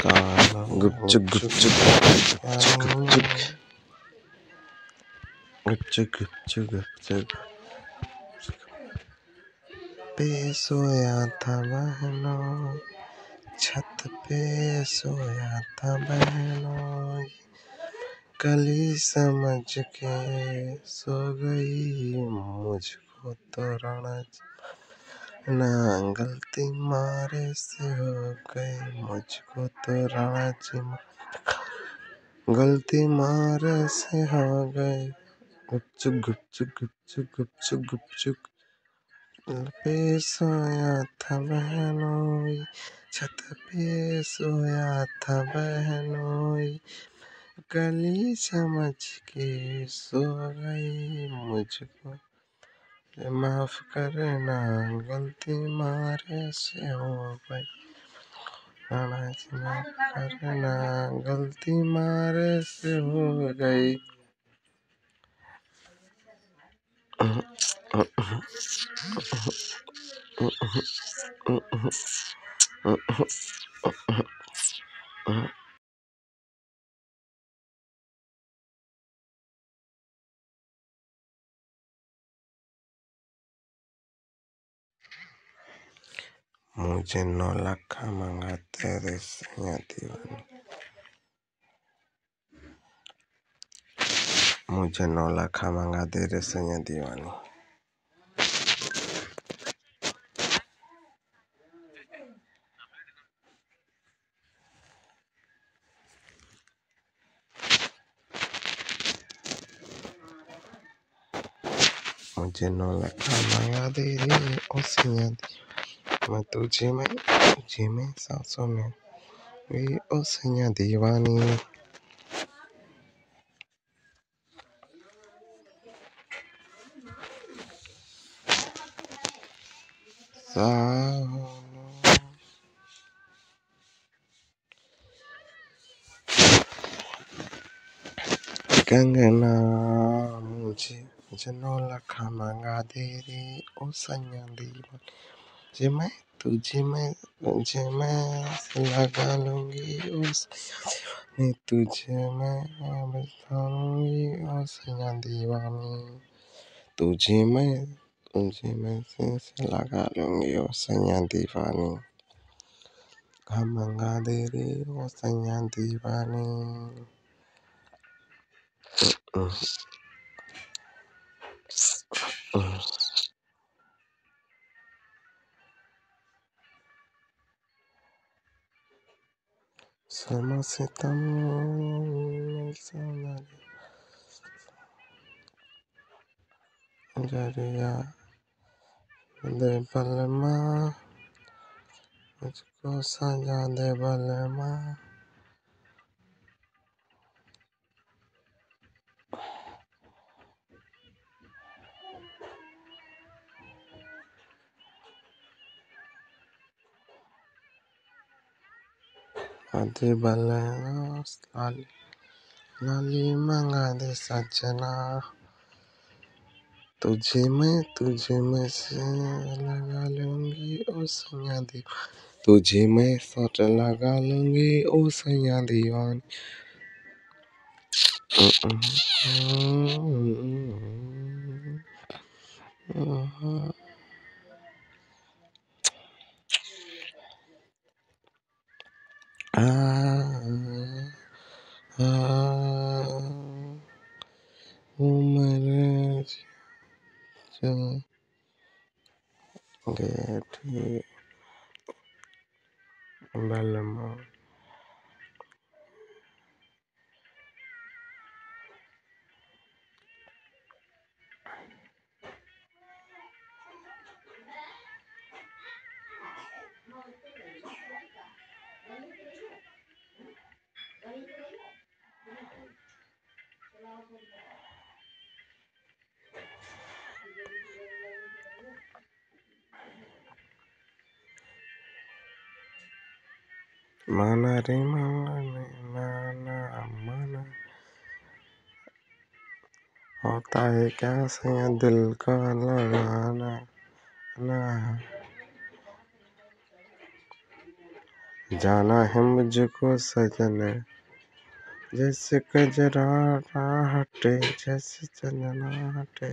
काला गुपचुक गुपचुक गुपचुक गुपचुक गुपचुक गुपचुक पे सोया था बहनों छत पे सोया था बहनों कली समझ के सो गई मुझको तो राणा ना गलती मारे से हो गई मुझको तो राणा जी गलती मारे से हो गई। गुपचुक गुपचुक गुपचुक गुपचुक गुपचुक पे सोया था बहनोई छत पे सोया था बहनोई गली समझ के सो गई मुझको। माफ़ करना गलती मारे से हो गई माफ़ करना गलती मारे से हो गई। मुझे नौ लाख मंगाते रे सैया दीवानी मुझे नौ लाख मंगा दे रे सैया दीवानी मुझे नौ लाख मंगा दे रे ओ सैया दीवानी तुझे में सांसों में वे ओ सैया दीवानी कंगना मुझे मुझे नौ लाख मंगा दे रे ओ सैया दीवानी तुझे मैं तुझे मैं तुझे मैं लगा लूँगी दीवानी तुझे मैं बताऊँगी ओ दीवानी। तुझे मैं तुझे मैं से लगा लूँगी ओ सैया दीवानी। हम मंगा दे रे ओ सैया दीवानी। समा ज़रिया दे बलमा मुझको सजा दे बलमा आदि बलना लाली लाली मंगा दे सजना तुझे मैं तुझे मैं से लगा लूँगी ओ सैया दी तुझे मैं सट लगा लूँगी ओ सैया दीवानी chương đề thi ba là một Thank you. माना रे माना रे माना माना होता है क्या से दिल का लगाना ना जाना है मुझको सजन जैसे कजरा हटे जैसे चंदना हटे